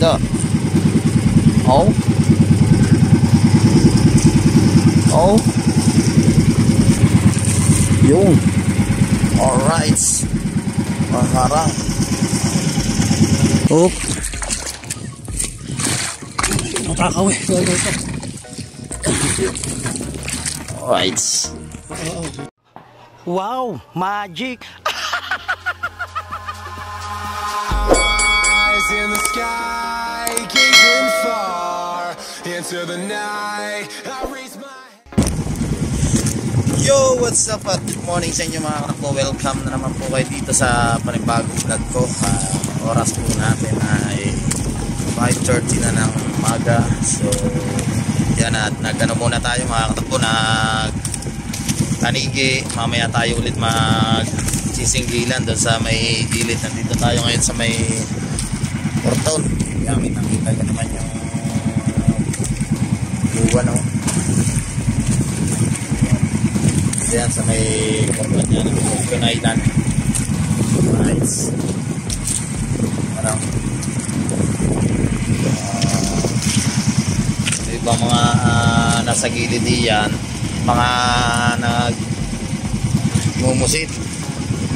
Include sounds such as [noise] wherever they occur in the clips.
isda. Oh. Oh. Yung. Alright. Maharang. Oop. Matakaw eh. Alright. Wow, magic. The night. I raise my Yo, what's up at good morning sa inyo mga kanak Welcome na naman po kayo dito sa panibagong vlog ko. Ah, oras po natin ay 5.30 na ng umaga. So, yan at nagano muna tayo mga kanak Nag tanigi. Mamaya tayo ulit mag sisinggilan doon sa may gilid. Nandito tayo ngayon sa may porton. Gamit nakita ko naman yung buwan no? Yan sa may porton niya ng Ocean Island. Nice. Ano? Uh, ibang mga ah, nasa gilid diyan, mga nag mumusit.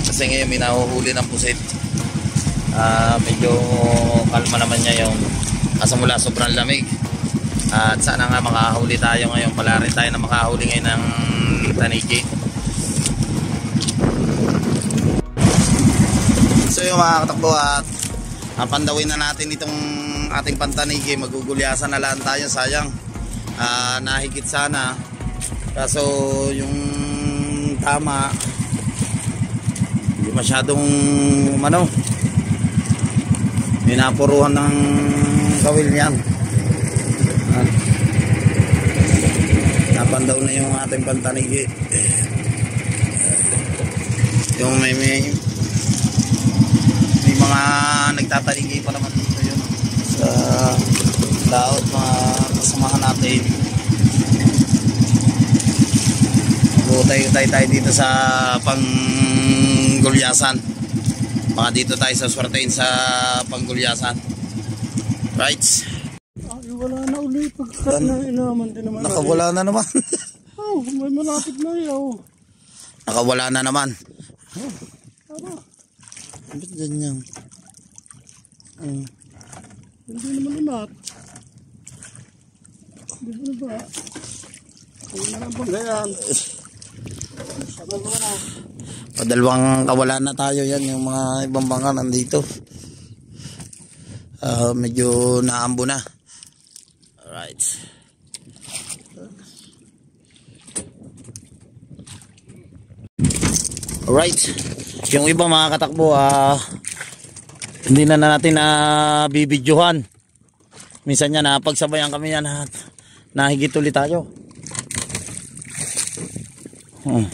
Kasi ngayon may nahuhuli ng pusit. Ah, medyo kalma naman niya yung kasi mula sobrang lamig. At sana nga makahuli tayo ngayon. Pala rin tayo na makahuli ngayon ng taniki. So yung mga katakbo at ang na natin itong ating pantanigi. Magugulyasan na lang tayo. Sayang. Ah, nahigit sana. Kaso yung tama hindi masyadong ano Pinapuruhan ng kawil yan. Napandaw na yung ating pantanigi. Yung may may may mga nagtatanigi pa naman dito yun. Sa laot mga kasamahan natin. Utay-utay tayo dito sa panggulyasan. Baka dito tayo sa swertein sa panggulyasan. Right. Wala na ulit. Pagkat na inaman din naman. Nakawala na naman. [laughs] Oh, may malapit na yaw. Nakawala na naman. Aba, Ba't ganyan? Mm. hindi naman umat. Hindi mo na ba? Kung na lang bang gayan. Tagal mo na. Padalawang kawalan na tayo yan. Yung mga ibang bangka nandito. Ah, medyo naambo na. Alright. Alright. Yung iba mga katakbo, ah, hindi na natin na bibidyohan. Minsan yan, napagsabayan kami yan nahigit ulit tayo. Hmm.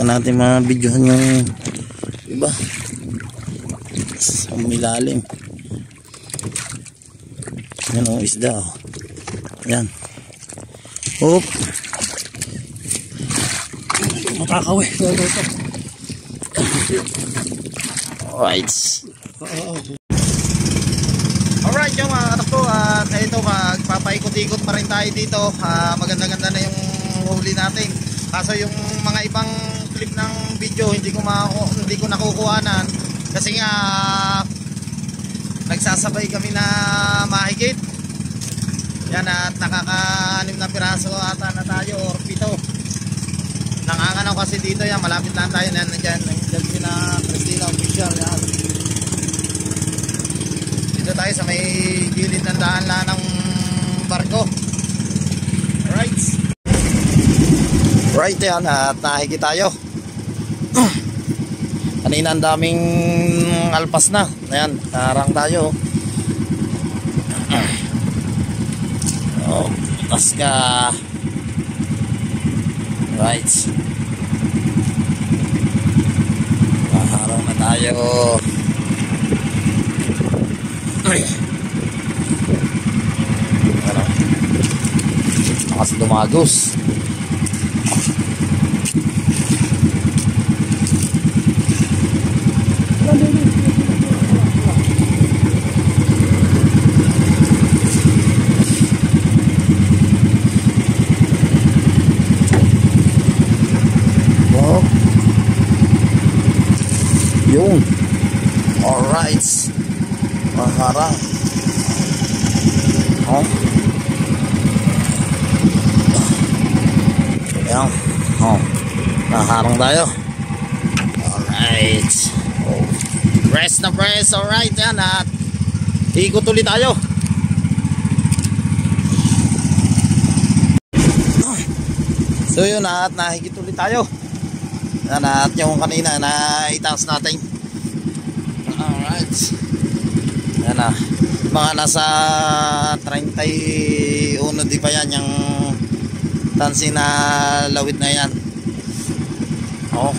ano natin mabidyohan yung iba sa milalim yan o isda o yan Oop. Matakaw eh. Alright. Alright yung mga katakbo at ito magpapaikot-ikot pa rin tayo dito Ah, maganda-ganda na yung huli natin kaso yung mga ibang clip ng video hindi ko mako, hindi ko nakukuhanan. Kasi nga nagsasabay kami na mahigit. Yan at nakaka-anim na piraso ata na tayo or pito. Nanganganaw kasi dito yan malapit lang tayo na nandyan nandiyan si na Christina official yan. Dito tayo sa may gilid ng daan lang ng barko. Right. Right yan at nahigit tayo [clears throat] kanina ang daming alpas na. Ayan narang tayo. [clears throat] Oh tas ka right. Maharaw na tayo. [clears throat] Ay Oras dumagos. Oh. Yun. Alright. Maharang. Oh. Ayan. Oh. Naharang tayo. Alright. Oh. Press na press. Alright. Yan at ikot ulit tayo. So yun at nahigit ulit tayo. Yan at yung kanina na itaas natin. Alright. Yan na. Mga nasa 31 di pa yan yung tansi na lawit na yan. Oh.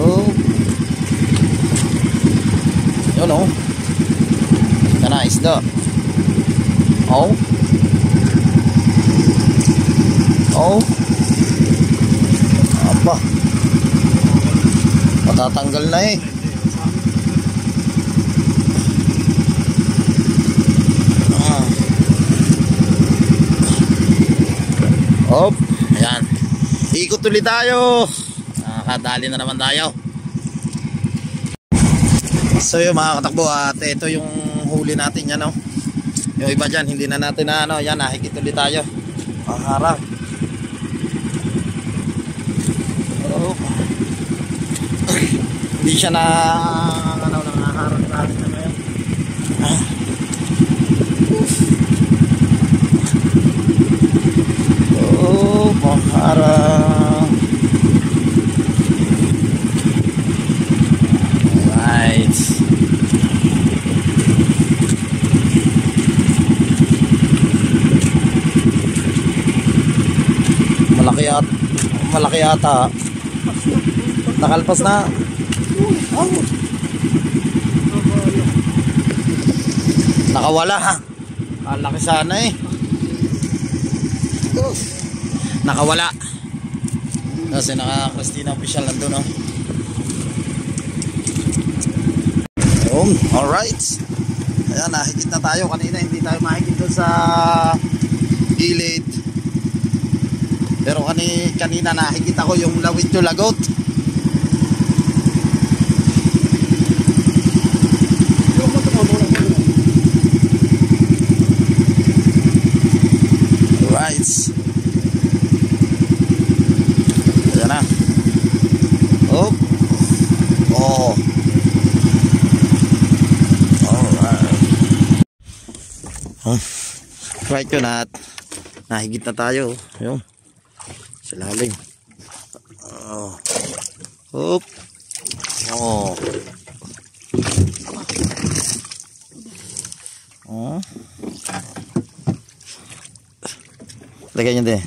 Oh. Yun oh. Yan na isda. Oh. Oh. Aba. Matatanggal na eh. Ah. Hop. Ayan. Ikot ulit tayo. Nakakadali na naman tayo. So yung mga katakbo at ito yung huli natin yan oh. Yung iba dyan hindi na natin na ano. Yan nakikit ulit tayo. Ang harap. Oh. Hindi siya na ano nangaharap natin na ngayon. Ah. Oh, maharap. Right. Malaki at malaki ata. Nakalpas na. Nakawala ha. Ang laki sana eh. Nakawala. Kasi naka Christina official nandun oh. Yun, alright. Ayan, nahigit na tayo. Kanina hindi tayo mahigit doon sa gilid. Pero kani, kanina nahigit ako yung lawit lagot. Yung mga tumawag wala pa rin. Alright. Ayan na. Oh. Oh. Alright. Oh. Right yun at nahigit na tayo. Yun. Sa lalim. Oh. Hop. Oh. Oh. Lagay niyo din.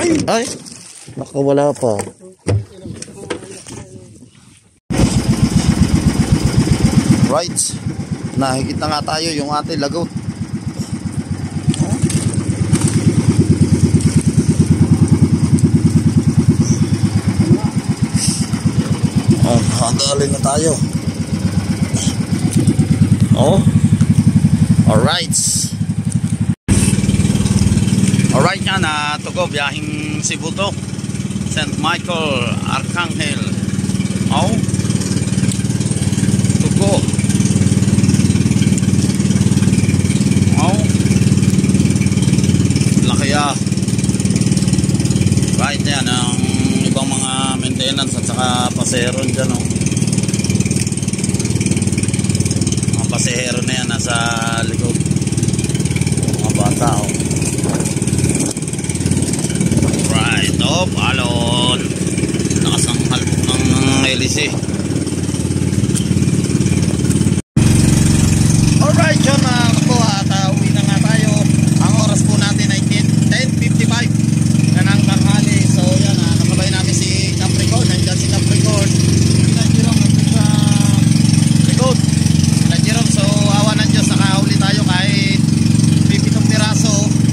Ay! Ay! Nakawala pa. Right. Nahigit na nga tayo yung ating lagot. Oh, nakadali na tayo. Oh. Alright. Alright nga na tugo biyahing Cebu to. St. Michael Arcangel. Oh. Tugo. Oh. Laki ah. Right yan ang ibang mga maintenance at saka pasero dyan oh. Mga pasahero na yan nasa likod. Mga bata oh. Right, oh, alon. Lakas ng halbok ng LC. Alright, yun mga kapo at uh, uwi na nga tayo. Ang oras po natin ay 10 10.55 na ng tanghali. So yan, uh, nakabay namin si Capricorn. Nandiyan si Capricorn. Nandiyan Jerome, nandun sa likod. Nandiyan Jerome, so awa ng Diyos, nakahuli tayo kahit pipitong piraso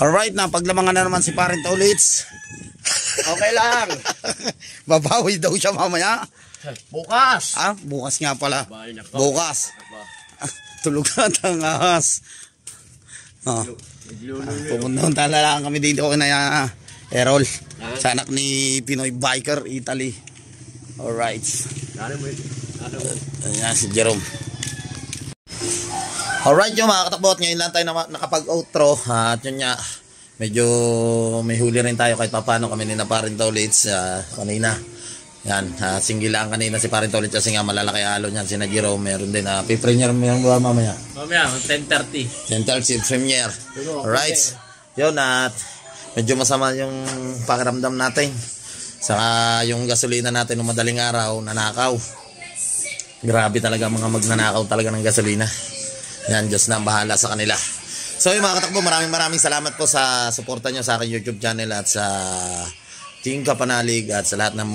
Alright, napaglamangan na naman si Parent Ulits. Okay lang. [laughs] Babawi daw siya mamaya. Bukas. Ah, bukas nga pala. Na Bukas. Ah, [laughs] Tulog na ang ahas. Oh, pumunta na lang kami dito kay na Errol. Sa anak ni Pinoy Biker, Italy. Alright. Ayan si Jerome. Alright yung mga katakbo at ngayon lang tayo na, nakapag-outro at yun nga medyo may huli rin tayo kahit papano kami ni na parin Tolits uh, kanina. Yan, uh, single lang kanina si parin Tolits kasi nga malalaki alo niyan si na Jerome meron din uh, pipremier meron ba mamaya? Mamaya, 10.30. Dental si Premier. Alright. Yun at medyo masama yung pakiramdam natin. Saka yung gasolina natin ng madaling araw, nanakaw. Grabe talaga mga magnanakaw talaga ng gasolina. Yan, Diyos na bahala sa kanila. So yung mga katakbo, maraming maraming salamat po sa suporta nyo sa aking YouTube channel at sa Team Kapanalig at sa lahat ng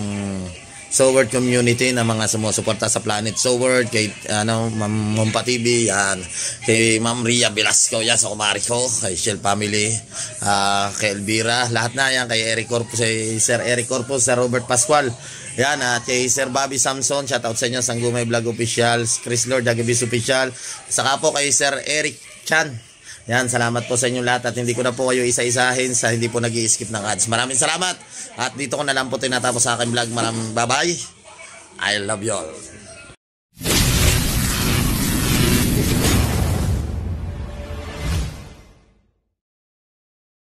Soward community na mga sumusuporta sa Planet Soward, kay ano, Ma'am Mompa TV, yan, kay Ma'am Ria Velasco, yan, sa kumari ko, kay Shell Family, ah, kay Elvira, lahat na yan, kay Eric Corpus, kay Sir Eric Corpus, Sir Robert Pascual, yan, at kay Sir Bobby Samson, shout out sa inyo, Sanggumay Vlog Official, Chris Lord, Agabis Official, saka po kay Sir Eric Chan, yan, salamat po sa inyong lahat at hindi ko na po kayo isa-isahin sa hindi po nag skip ng ads. Maraming salamat at dito ko na lang po tinatapos sa aking vlog. Maraming bye-bye. I love you all.